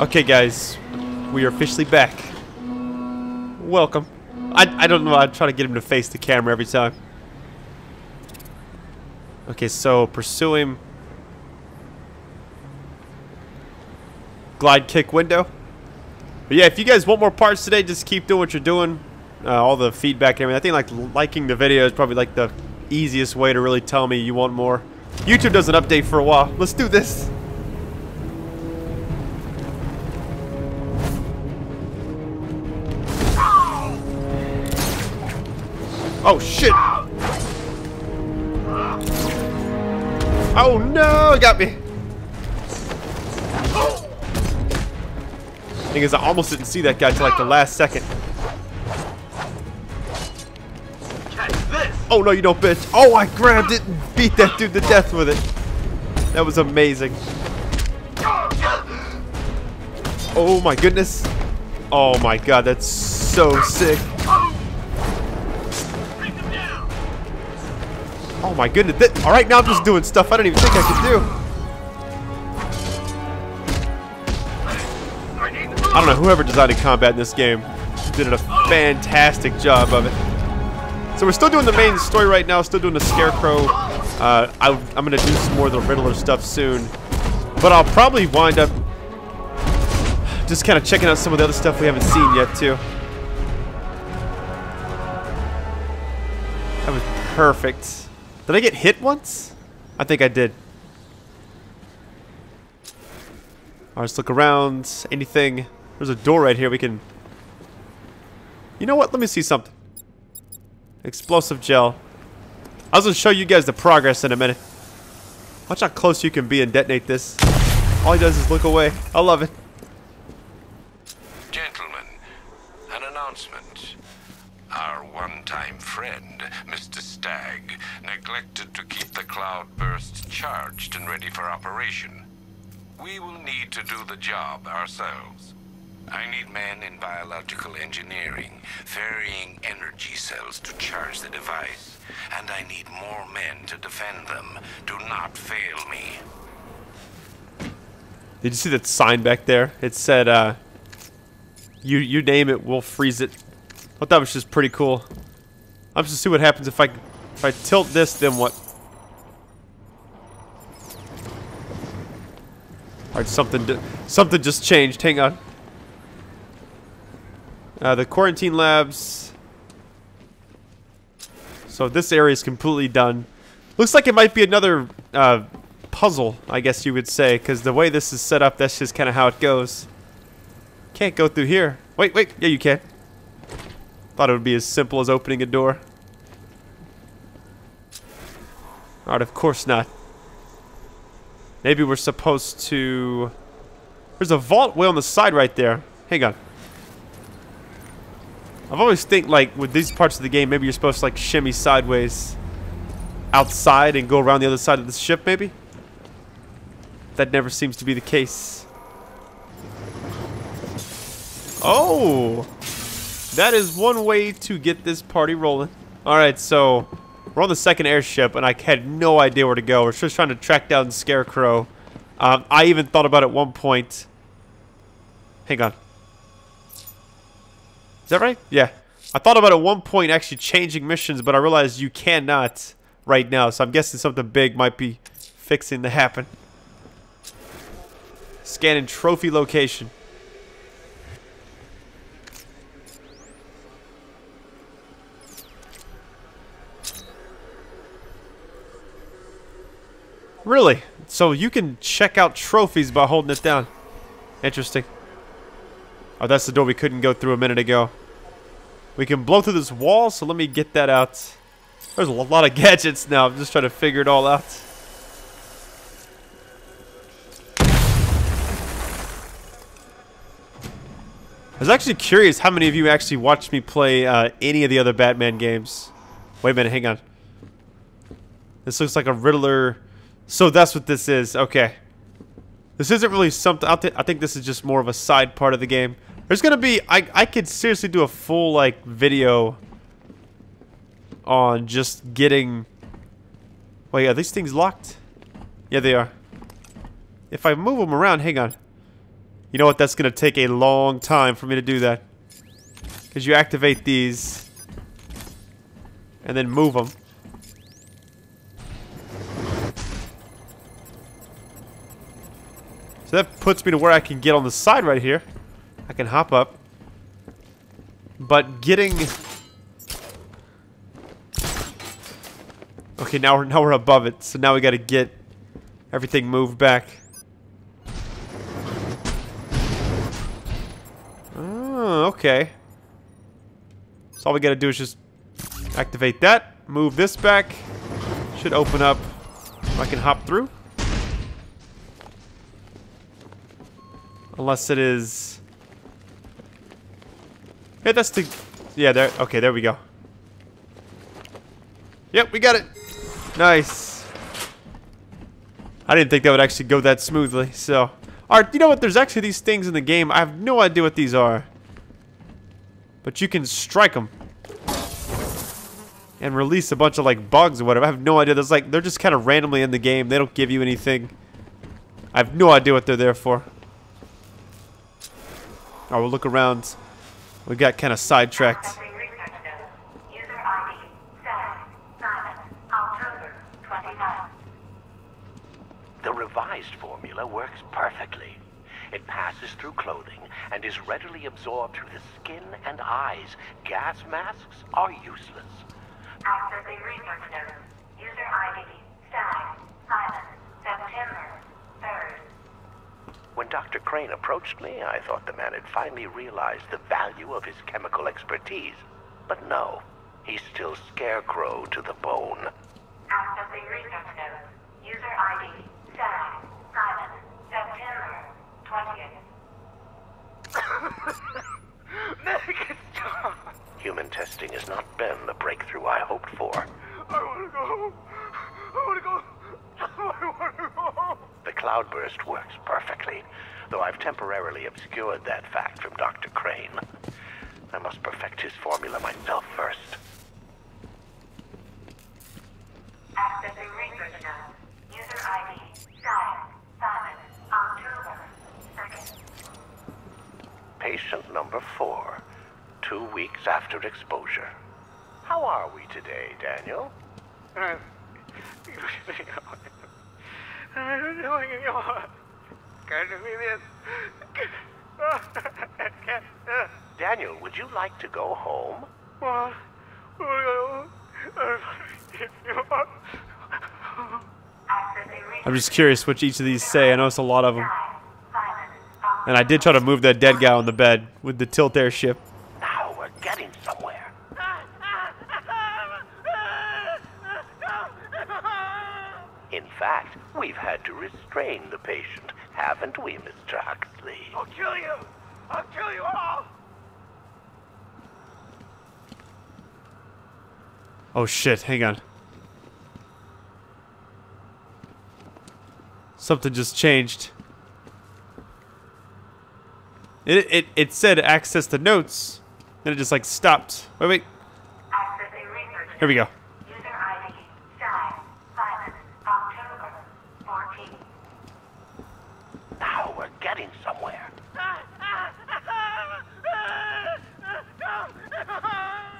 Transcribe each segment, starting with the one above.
Okay, guys, we are officially back. Welcome. I, I don't know, I try to get him to face the camera every time. Okay, so pursue him. Glide kick window. But yeah, if you guys want more parts today, just keep doing what you're doing. Uh, all the feedback and everything. I think like liking the video is probably like the easiest way to really tell me you want more. YouTube doesn't update for a while. Let's do this. Oh shit! Oh no, it got me. Thing is, I almost didn't see that guy till like the last second. Oh no, you don't, bitch! Oh, I grabbed it and beat that dude to death with it. That was amazing. Oh my goodness. Oh my god, that's so sick. Oh my goodness. Th Alright, now I'm just doing stuff I don't even think I could do. I don't know, whoever designed combat in this game did a fantastic job of it. So we're still doing the main story right now, still doing the Scarecrow. Uh, I, I'm going to do some more of the Riddler stuff soon. But I'll probably wind up just kind of checking out some of the other stuff we haven't seen yet, too. That was perfect. Did I get hit once? I think I did. Alright, let's look around. Anything? There's a door right here we can... You know what? Let me see something. Explosive gel. I was going to show you guys the progress in a minute. Watch how close you can be and detonate this. All he does is look away. I love it. Charged and ready for operation. We will need to do the job ourselves. I need men in biological engineering, ferrying energy cells to charge the device. And I need more men to defend them. Do not fail me. Did you see that sign back there? It said, uh, you, you name it, we'll freeze it. I thought that was just pretty cool. I'm just to see what happens if I, if I tilt this, then what? Alright, something, something just changed. Hang on. Uh, the quarantine labs. So this area is completely done. Looks like it might be another uh, puzzle, I guess you would say, because the way this is set up, that's just kind of how it goes. Can't go through here. Wait, wait. Yeah, you can. Thought it would be as simple as opening a door. Alright, of course not. Maybe we're supposed to... There's a vault way on the side right there. Hang on. I've always think like with these parts of the game, maybe you're supposed to like shimmy sideways outside and go around the other side of the ship, maybe? That never seems to be the case. Oh! That is one way to get this party rolling. Alright, so we're on the second airship and I had no idea where to go. We're just trying to track down Scarecrow. Um, I even thought about at one point... Hang on. Is that right? Yeah. I thought about at one point actually changing missions, but I realized you cannot right now. So I'm guessing something big might be fixing to happen. Scanning trophy location. Really? So you can check out trophies by holding it down. Interesting. Oh, that's the door we couldn't go through a minute ago. We can blow through this wall, so let me get that out. There's a lot of gadgets now. I'm just trying to figure it all out. I was actually curious how many of you actually watched me play uh, any of the other Batman games. Wait a minute, hang on. This looks like a Riddler. So that's what this is. Okay. This isn't really something. I, th I think this is just more of a side part of the game. There's gonna be. I I could seriously do a full like video on just getting. Wait, are these things locked? Yeah, they are. If I move them around, hang on. You know what? That's going to take a long time for me to do that. Because you activate these. And then move them. So that puts me to where I can get on the side right here. I can hop up. But getting... Okay, now we're, now we're above it. So now we got to get everything moved back. Oh, okay. So all we got to do is just activate that. Move this back. Should open up. I can hop through. Unless it is... Yeah, that's the... Yeah, there... Okay, there we go. Yep, we got it. Nice. I didn't think that would actually go that smoothly, so... Alright, you know what? There's actually these things in the game. I have no idea what these are. But you can strike them. And release a bunch of, like, bugs or whatever. I have no idea. There's, like... They're just kind of randomly in the game. They don't give you anything. I have no idea what they're there for. I will look around. We got kind of sidetracked. The revised formula works perfectly. It passes through clothing and is readily absorbed through the skin and eyes. Gas masks are useless. Accessing research notes. User ID, Stagg, Simon, September 3rd. When Dr. Crane approached me, I thought the man had finally realized the value of his chemical expertise. But no, he's still scarecrow to the bone. Accessing research notes. User ID, Stagg, Simon, September 20th. Human testing has not been the breakthrough I hoped for. I want to go home. I want to go. I want to go home. The cloudburst works perfectly, though I've temporarily obscured that fact from Dr. Crane. I must perfect his formula myself first. Accessing research notes. User ID, Stagg, Simon, October 2nd. Patient number four, two weeks after exposure. How are we today, Daniel? Uh, I'm I'm doing anymore. Can you be this? Daniel, would you like to go home? What? Accessing I'm just curious which each of these say. I noticed a lot of them. And I did try to move that dead guy on the bed with the tilt airship. Now we're getting somewhere. In fact, we've had to restrain the patient, haven't we, Mr. Huxley? I'll kill you. I'll kill you all. Oh shit, hang on. Something just changed. It, it, it said access the notes. Then it just like stopped. Wait, wait. Here we go. User ID, Stagg, Simon, October 14th. Now we're getting somewhere.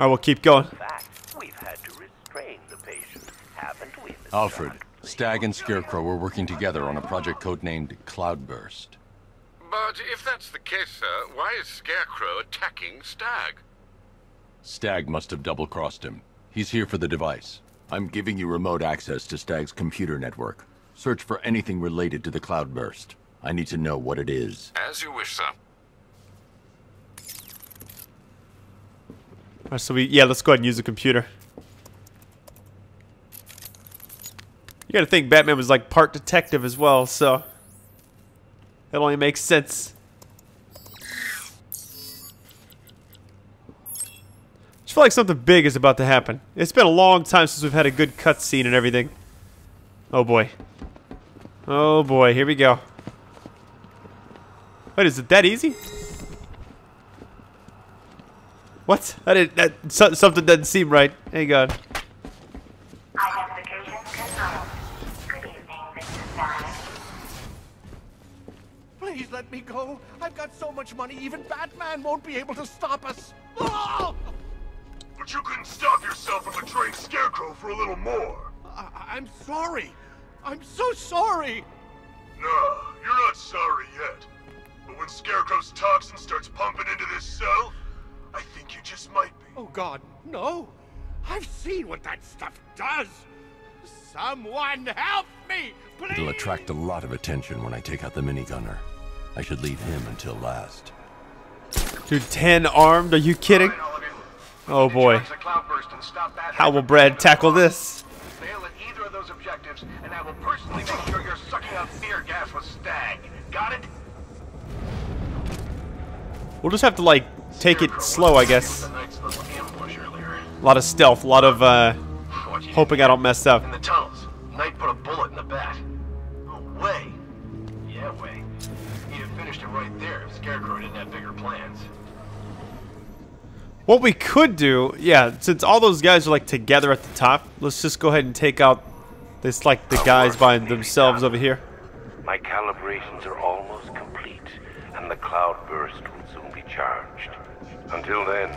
Alright, we'll keep going. In fact, we've had to restrain the patient, haven't we, Mr. Alfred, Huxley? Stagg and Scarecrow were working together on a project codenamed Cloudburst. But if that's the case, sir, why is Scarecrow attacking Stagg? Stagg must have double-crossed him. He's here for the device. I'm giving you remote access to Stagg's computer network. Search for anything related to the Cloudburst. I need to know what it is. As you wish, sir. Alright, so we yeah, let's go ahead and use the computer. You gotta think Batman was like part detective as well, so that only makes sense. I Just feel like something big is about to happen. It's been a long time since we've had a good cutscene and everything. Oh boy. Oh boy, here we go. Wait, is it that easy? What? I didn't. That so, something doesn't seem right. Hang on. Identification confirmed. Good evening, Mr. Stagg. Please let let me go? I've got so much money, even Batman won't be able to stop us. Oh! But you couldn't stop yourself from betraying Scarecrow for a little more. I- I'm sorry. I'm so sorry. No, you're not sorry yet. But when Scarecrow's toxin starts pumping into this cell, I think you just might be. Oh, God, no. I've seen what that stuff does. Someone help me, please. It'll attract a lot of attention when I take out the minigunner. I should leave him until last. Dude, 10 armed? Are you kidding? Oh boy. How will Brad tackle this? Fail at either of those objectives, and I will personally make sure you're sucking out fear gas with Stagg. Got it? We'll just have to, like, take it slow, I guess. The Knight's little ambush earlier. A lot of stealth, a lot of, uh, hoping I don't mess up. In the tunnels, Knight put a bullet in the bat. No way. Yeah, way. He'd have finished it right there if Scarecrow didn't have bigger plans. What we could do, yeah, since all those guys are, like, together at the top, let's just go ahead and take out this, like, the guys by themselves over here. My calibrations are almost complete, and the cloud burst will soon be charged. Until then,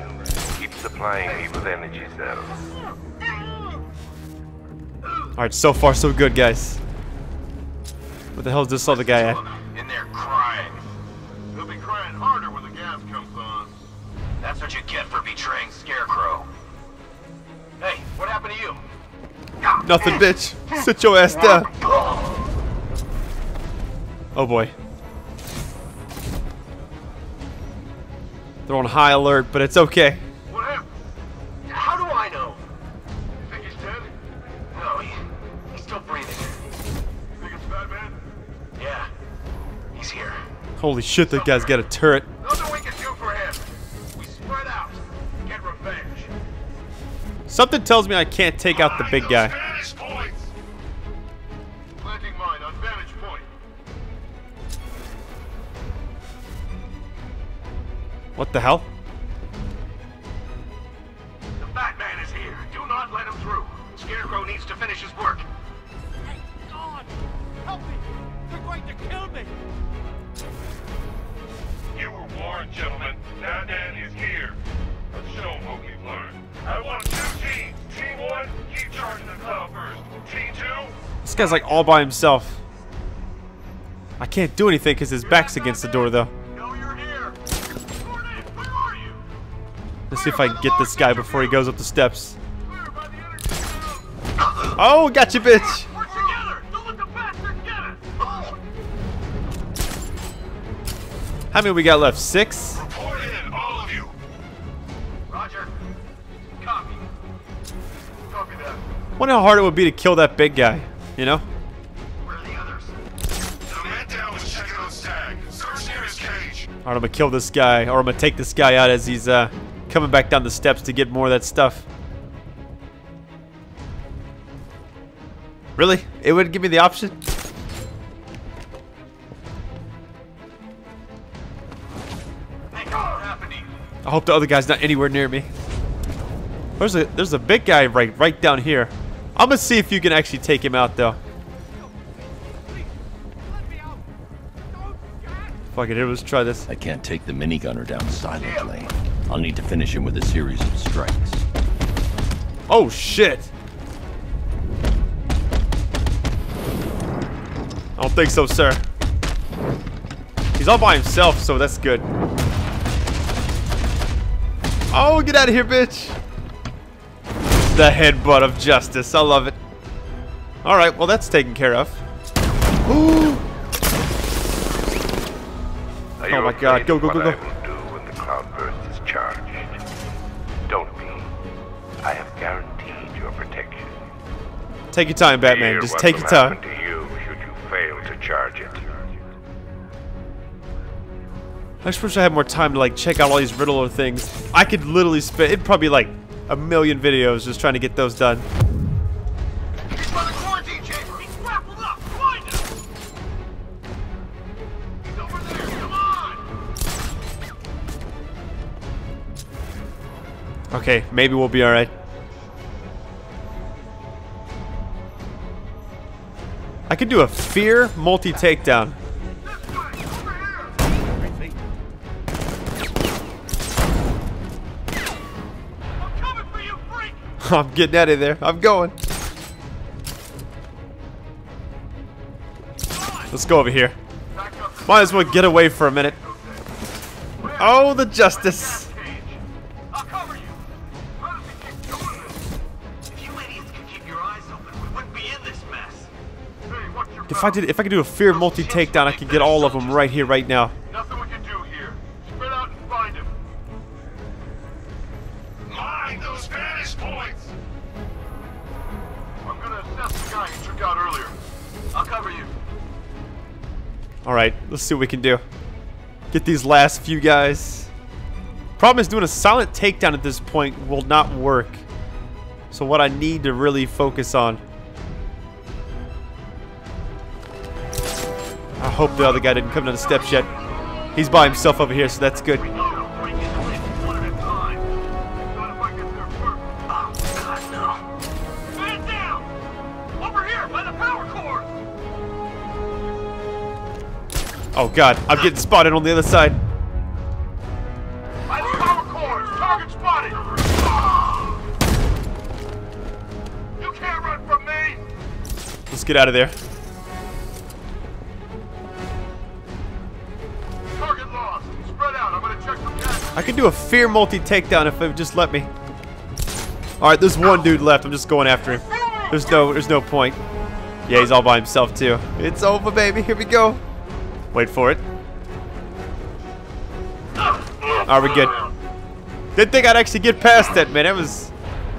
keep supplying me with energy cells. Alright, so far so good, guys. What the hell is this other guy at? In there crying. He'll be crying harder when the gas comes on. That's what you get for betraying Scarecrow. Hey, what happened to you? Nothing, bitch. Sit your ass down. Oh boy. They're on high alert, but it's okay. What happened? How do I know? You think he's dead? No, he, he's still breathing. You think it's Batman? Yeah, he's here. Holy shit, that guy's got a turret. Nothing we can do for him. We spread out. Get revenge. Something tells me I can't take out the big guy. Kill me. You were warned, gentlemen. Batman is here. Let's show him what we've learned. I want two teams. Team one, keep charging the cloudburst. Team two, This guy's like all by himself. I can't do anything because his back's against the door, though. know you're here. Gordon, where are you? Let's see if I can get this guy before he goes up the steps. Clear by the energy cell. Oh, got you, bitch. How many we got left? Six? In, all of you. Roger. Copy. Copy that. Wonder how hard it would be to kill that big guy, you know? Where are the others? The man down was checking on Stagg. Search near his cage. Alright, I'm gonna kill this guy, or I'm gonna take this guy out as he's uh, coming back down the steps to get more of that stuff. Really? It would give me the option? I hope the other guy's not anywhere near me. There's a there's a big guy right right down here. I'm gonna see if you can actually take him out though. Please, let me out. Don't get. Fuck it, here, let's try this. I can't take the minigunner down silently. I'll need to finish him with a series of strikes. Oh shit! I don't think so, sir. He's all by himself, so that's good. Oh, get out of here, bitch! The headbutt of justice. I love it. Alright, well, that's taken care of. Ooh! Oh my God, go, go, go, go. I will do when the cloudburst is charged. Don't be. I have guaranteed your protection. Take your time, Batman. Just take your time. I just wish I had more time to like check out all these Riddler things. I could literally spend it'd probably like a million videos just trying to get those done. Okay, maybe we'll be alright. I could do a fear multi I'm getting out of there. I'm going. Let's go over here. Might as well get away for a minute. Oh, the justice. If I did, if I could do a fear multi takedown, I could get all of them right here, right now. Let's see what we can do. Get these last few guys. Problem is doing a silent takedown at this point will not work. So what I need to really focus on. I hope the other guy didn't come down the steps yet. He's by himself over here, so that's good. Oh god, I'm getting spotted on the other side. Power cord! Target spotted! You can't run from me! Let's get out of there. Target lost. Spread out. I'm gonna check for gas. I could do a fear multi takedown if it would just let me. All right, there's one dude left. I'm just going after him. There's no, there's no point. Yeah, he's all by himself too. It's over, baby. Here we go. Wait for it. Are we good? Didn't think I'd actually get past that, man. It was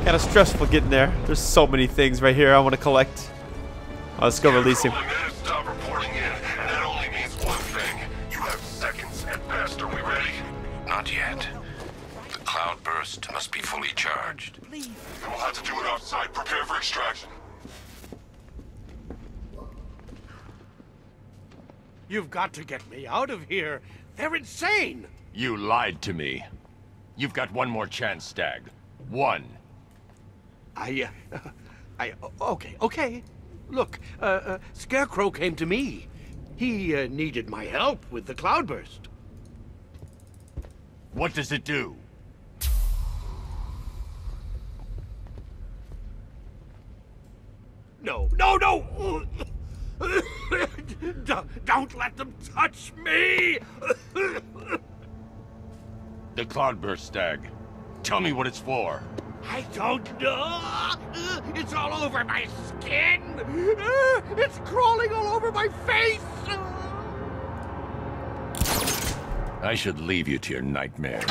kind of stressful getting there. There's so many things right here I want to collect. Oh, let's go release him. Calling that stop reporting in, and that only means one thing. You have seconds at best. Are we ready? Not yet. The cloudburst must be fully charged. Then we'll have to do it offsite. Prepare for extraction. You've got to get me out of here. They're insane. You lied to me. You've got one more chance, Stagg. One. I, uh, I, okay, okay. Look, uh, uh, Scarecrow came to me. He uh, needed my help with the cloudburst. What does it do? No, no, no! Don't, let them touch me! The Cloudburst, Stagg. Tell me what it's for. I don't know. It's all over my skin. It's crawling all over my face. I should leave you to your nightmare.